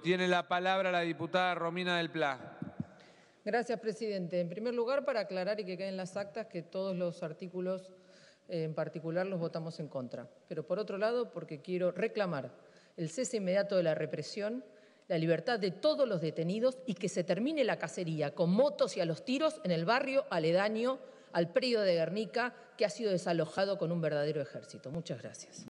Tiene la palabra la diputada Romina del Pla. Gracias, presidente. En primer lugar, para aclarar y que queden las actas que todos los artículos eh, en particular los votamos en contra. Pero por otro lado, porque quiero reclamar el cese inmediato de la represión, la libertad de todos los detenidos y que se termine la cacería con motos y a los tiros en el barrio aledaño al predio de Guernica, que ha sido desalojado con un verdadero ejército. Muchas gracias.